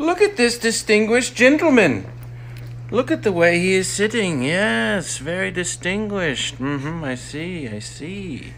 Look at this distinguished gentleman. Look at the way he is sitting. Yes, very distinguished. Mm-hmm, I see, I see.